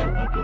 Okay.